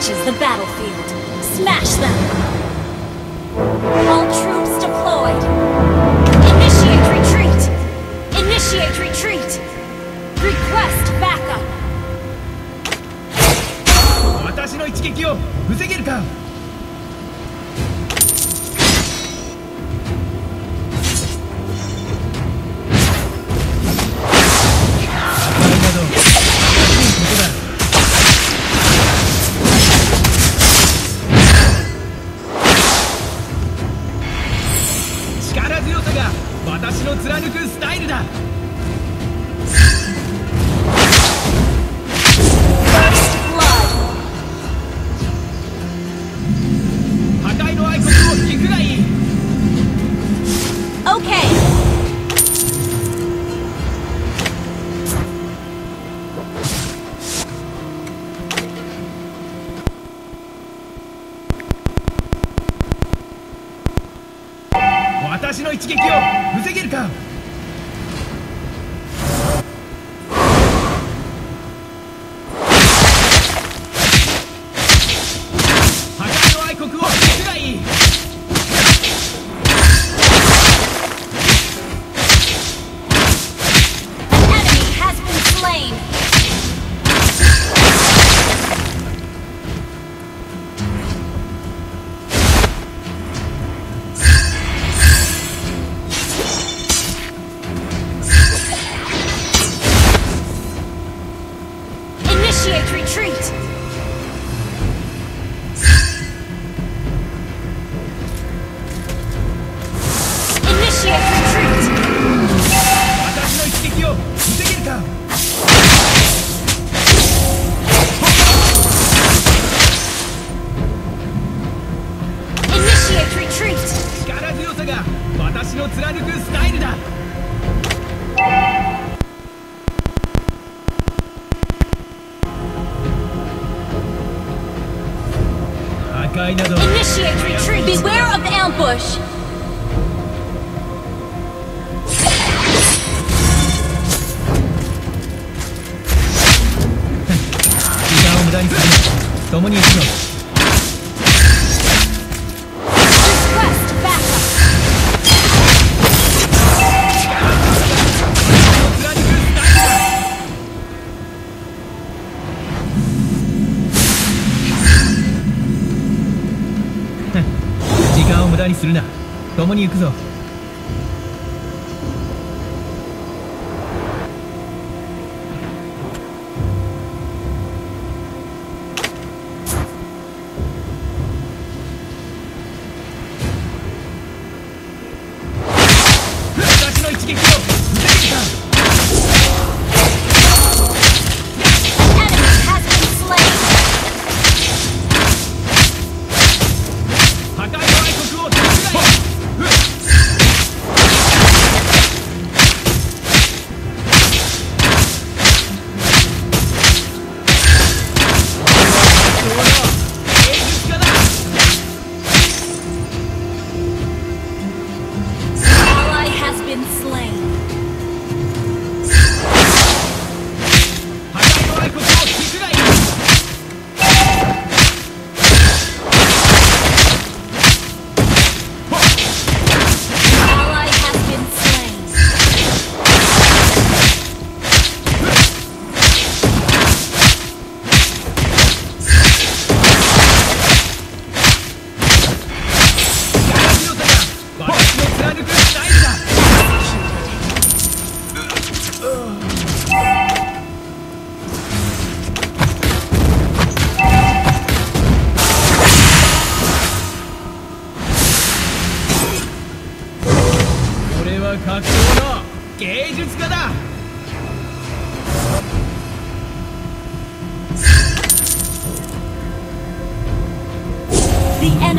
reaches the battlefield. Smash them! All troops deployed! Initiate retreat! Initiate retreat! Request backup! 私の一撃を防げるか共に一のだ 時間を無駄にするな。共に行くぞ。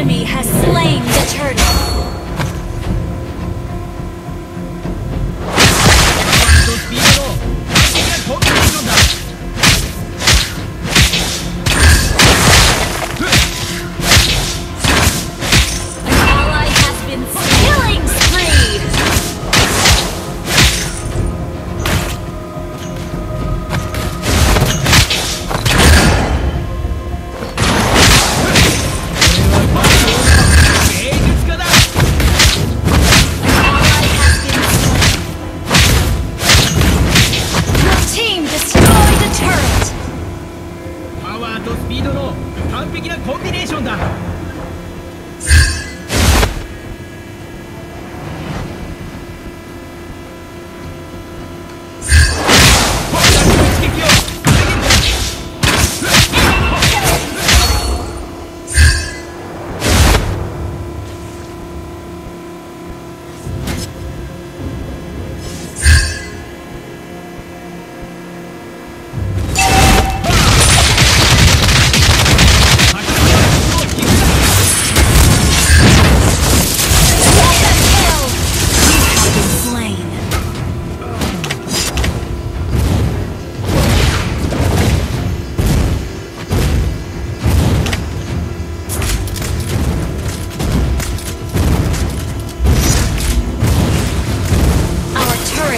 enemy has slain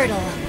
Turtle.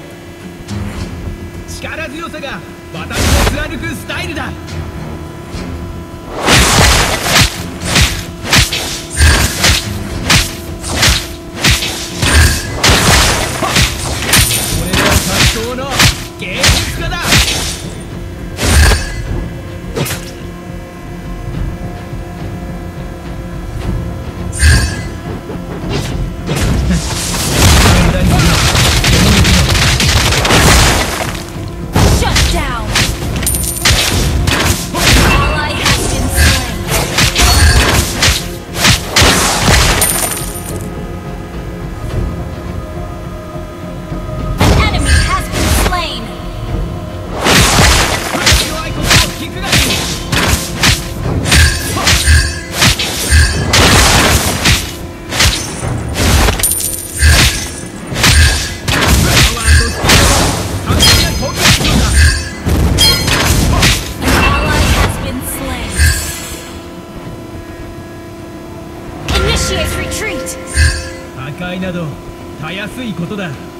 ことだ。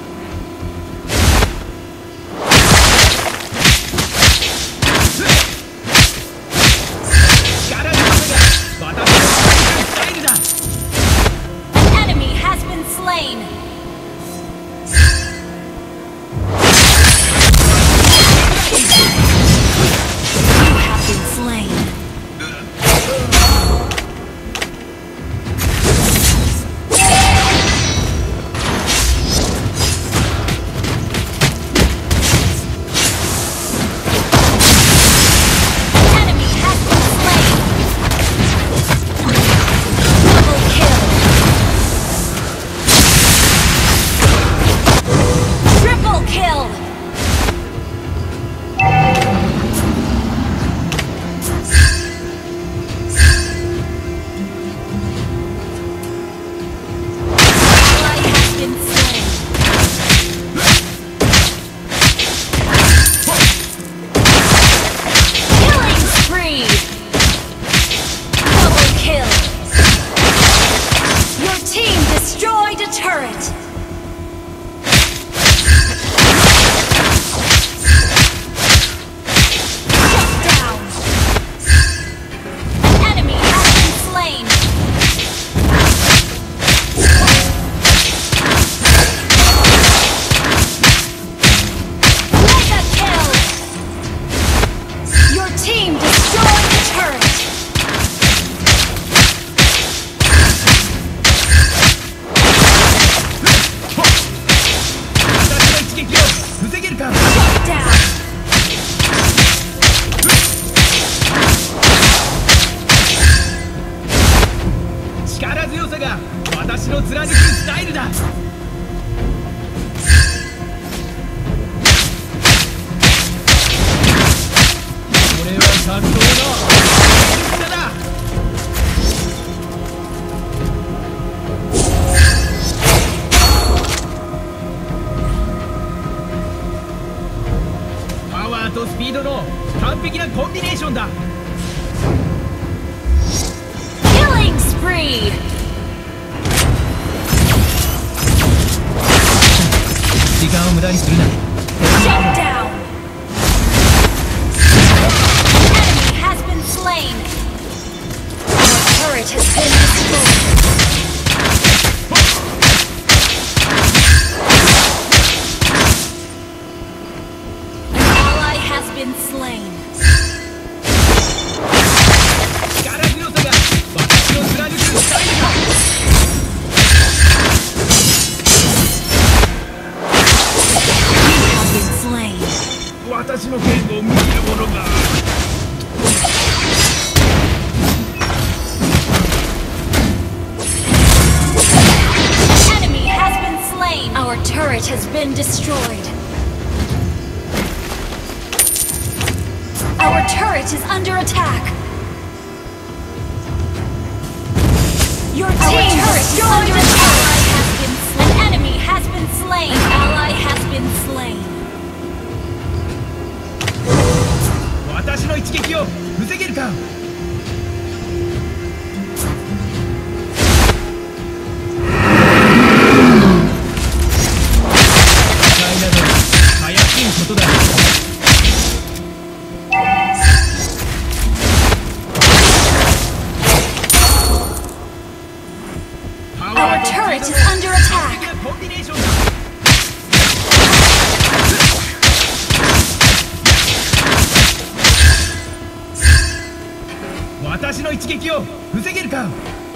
Santo turret has been destroyed. Our turret is under attack. Your Our turret is under attack. attack. An enemy has been slain. An ally has been slain. 私の一撃を防げるか go.